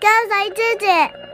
跟随自己。